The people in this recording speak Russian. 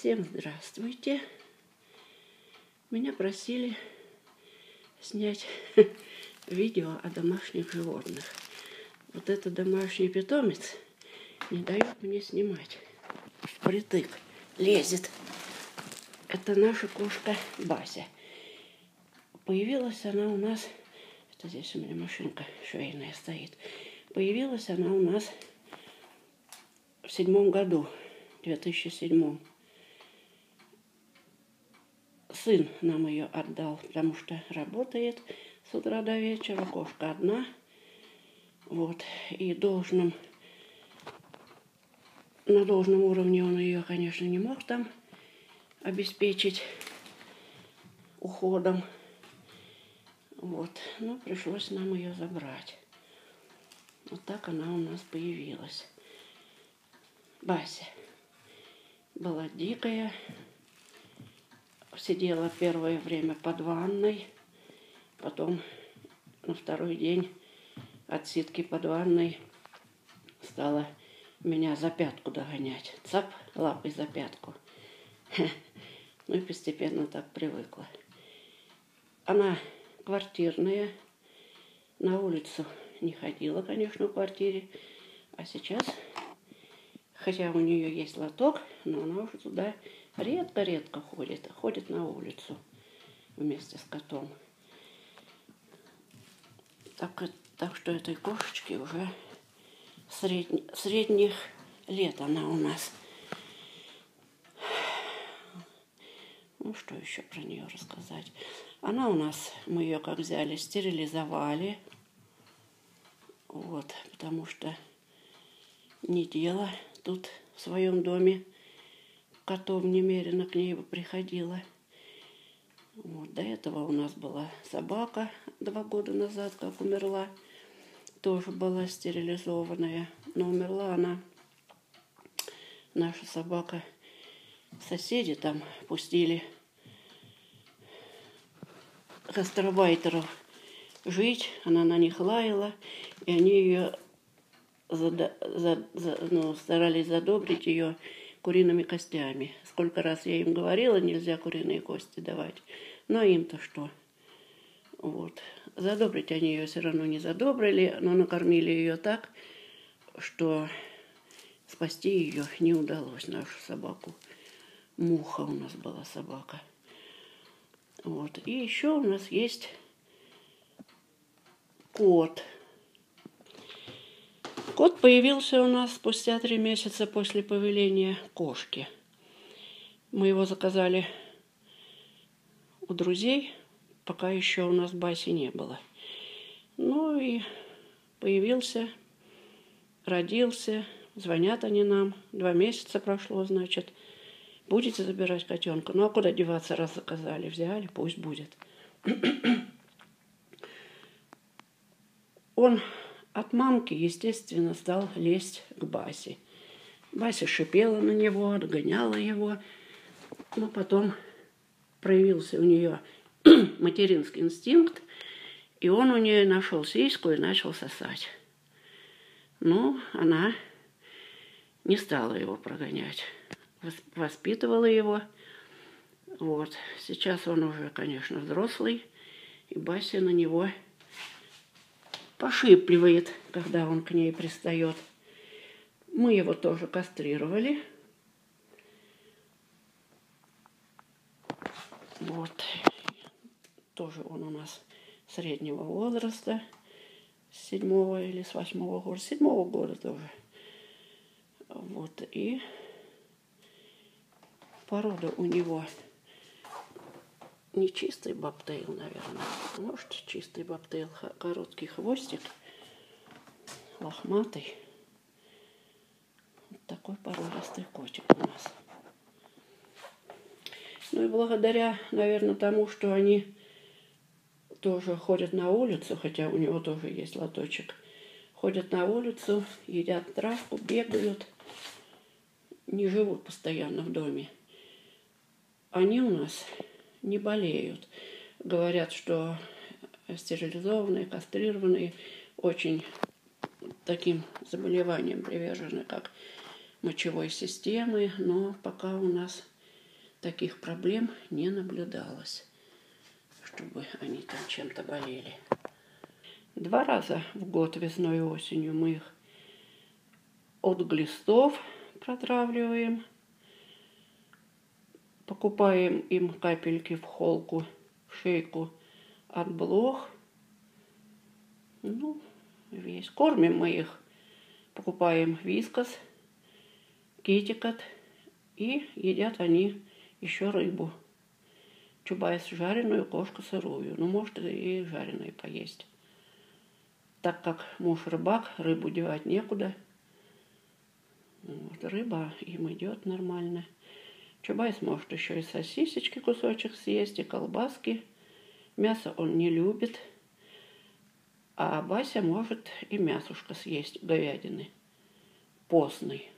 Всем здравствуйте. Меня просили снять видео о домашних животных. Вот этот домашний питомец не дает мне снимать. Притык лезет. Это наша кошка Бася. Появилась она у нас, это здесь у меня машинка швейная стоит. Появилась она у нас в седьмом году, 2007 сын нам ее отдал, потому что работает с утра до вечера, кошка одна. Вот. И должным, на должном уровне он ее, конечно, не мог там обеспечить уходом. Вот. Но пришлось нам ее забрать. Вот так она у нас появилась. Бася была дикая, сидела первое время под ванной, потом на второй день от ситки под ванной стала меня за пятку догонять. Цап лапой за пятку. Ну и постепенно так привыкла. Она квартирная, на улицу не ходила, конечно, в квартире, а сейчас, хотя у нее есть лоток, но она уже туда редко-редко ходит, а ходит на улицу вместе с котом. Так, так что этой кошечке уже средне, средних лет она у нас. Ну, что еще про нее рассказать? Она у нас, мы ее как взяли, стерилизовали. Вот, потому что не дело тут в своем доме котом немерено к ней приходила. Вот, до этого у нас была собака два года назад, как умерла. Тоже была стерилизованная. Но умерла она, наша собака, соседи там пустили гастарбайтеров жить. Она на них лаяла, и они ее зада, за, за, ну, старались задобрить ее куриными костями. Сколько раз я им говорила, нельзя куриные кости давать. Но им-то что? Вот. Задобрить они ее все равно не задобрили, но накормили ее так, что спасти ее не удалось, нашу собаку. Муха у нас была собака. Вот. И еще у нас есть кот – Кот появился у нас спустя три месяца после повеления кошки. Мы его заказали у друзей, пока еще у нас Баси не было. Ну и появился, родился, звонят они нам. Два месяца прошло, значит. Будете забирать котенка? Ну а куда деваться, раз заказали? Взяли, пусть будет. Он от мамки, естественно, стал лезть к Басе. Бася шипела на него, отгоняла его. Но потом проявился у нее материнский инстинкт, и он у нее нашел сиську и начал сосать. Ну, она не стала его прогонять. Воспитывала его. Вот. Сейчас он уже, конечно, взрослый, и Бася на него пошипливает, когда он к ней пристает. Мы его тоже кастрировали. Вот. Тоже он у нас среднего возраста, с седьмого или с восьмого года, с седьмого года тоже. Вот. И порода у него не чистый бобтейл, наверное. Может, чистый бобтейл, короткий хвостик, лохматый. Вот такой породистый котик у нас. Ну и благодаря, наверное, тому, что они тоже ходят на улицу, хотя у него тоже есть лоточек, ходят на улицу, едят травку, бегают, не живут постоянно в доме. Они у нас не болеют. Говорят, что стерилизованные, кастрированные очень таким заболеваниям привержены, как мочевой системы, но пока у нас таких проблем не наблюдалось, чтобы они там чем-то болели. Два раза в год, весной и осенью, мы их от глистов протравливаем, покупаем им капельки в холку, в шейку от блох. Ну, весь. Кормим мы их, покупаем Whiskas, Kitekat, и едят они еще рыбу. Чубайс жареную, кошка сырую. Ну, может, и жареную поесть. Так как муж рыбак, рыбу девать некуда. Вот, рыба им идет нормально. Чубайс может еще и сосисечки кусочек съесть, и колбаски. Мясо он не любит. А Бася может и мясушка съесть говядины. Постный.